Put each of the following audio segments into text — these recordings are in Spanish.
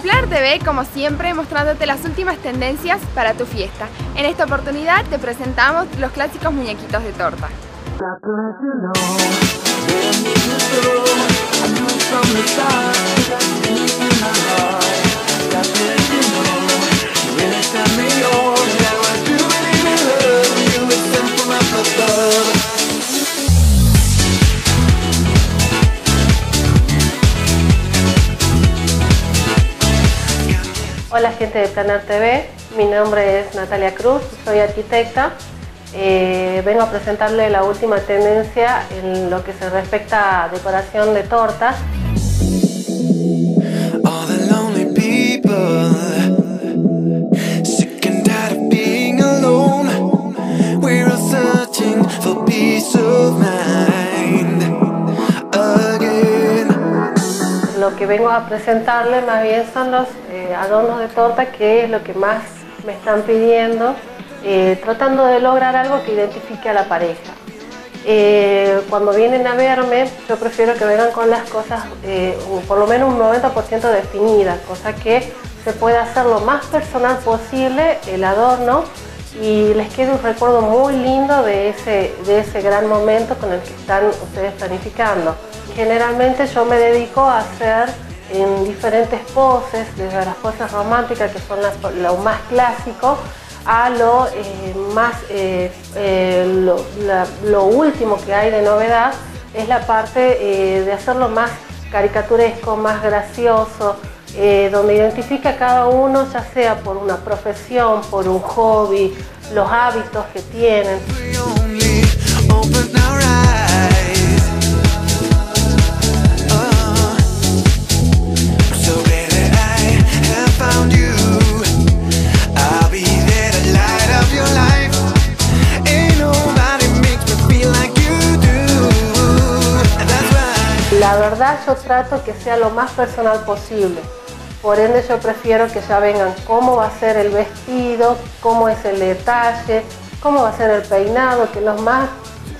Player TV, como siempre, mostrándote las últimas tendencias para tu fiesta. En esta oportunidad te presentamos los clásicos muñequitos de torta. Hola gente de Planar TV, mi nombre es Natalia Cruz, soy arquitecta. Eh, vengo a presentarle la última tendencia en lo que se respecta a decoración de tortas. Que vengo a presentarle más bien son los eh, adornos de torta, que es lo que más me están pidiendo, eh, tratando de lograr algo que identifique a la pareja. Eh, cuando vienen a verme, yo prefiero que vengan con las cosas por lo menos un 90% definidas, cosa que se pueda hacer lo más personal posible el adorno y les quede un recuerdo muy lindo de ese, de ese gran momento con el que están ustedes planificando. Generalmente yo me dedico a hacer en diferentes poses, desde las poses románticas que son lo más clásico, a lo eh, más eh, eh, lo, último que hay de novedad es la parte de hacerlo más caricaturesco, más gracioso, donde identifica a cada uno, ya sea por una profesión, por un hobby, los hábitos que tienen. Verdad yo trato que sea lo más personal posible. Por ende yo prefiero que ya vengan cómo va a ser el vestido, cómo es el detalle, cómo va a ser el peinado, que es lo más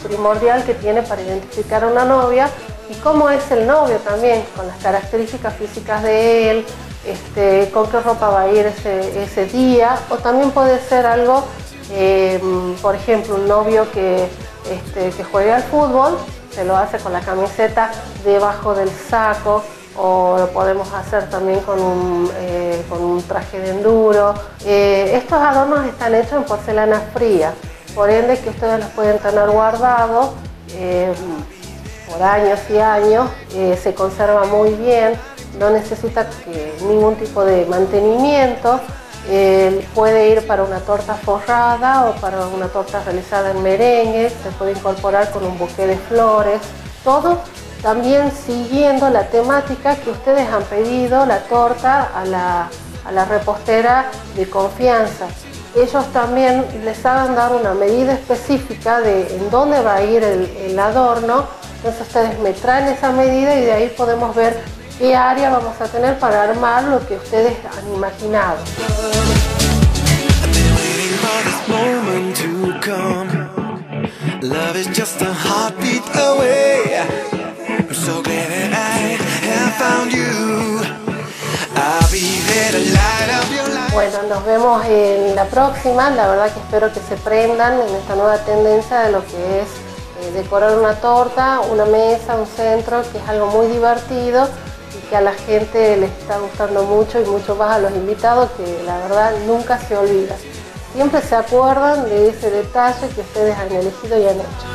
primordial que tiene para identificar a una novia y cómo es el novio también, con las características físicas de él, este, con qué ropa va a ir ese, día, o también puede ser algo, eh, por ejemplo, un novio que, este, que juegue al fútbol se lo hace con la camiseta debajo del saco o lo podemos hacer también con un, eh, con un traje de enduro. Eh, estos adornos están hechos en porcelana fría, por ende que ustedes los pueden tener guardados eh, por años y años, se conserva muy bien, no necesita ningún tipo de mantenimiento puede ir para una torta forrada o para una torta realizada en merengue, se puede incorporar con un buque de flores, todo también siguiendo la temática que ustedes han pedido, la torta a la, repostera de confianza. Ellos también les saben dar una medida específica de en dónde va a ir el, el adorno, entonces ustedes me traen esa medida y de ahí podemos ver qué área vamos a tener para armar lo que ustedes han imaginado. Bueno, nos vemos en la próxima. La verdad que espero que se prendan en esta nueva tendencia de lo que es eh, decorar una torta, una mesa, un centro, que es algo muy divertido y que a la gente les está gustando mucho y mucho más a los invitados que la verdad nunca se olvida. Siempre se acuerdan de ese detalle que ustedes han elegido y han hecho.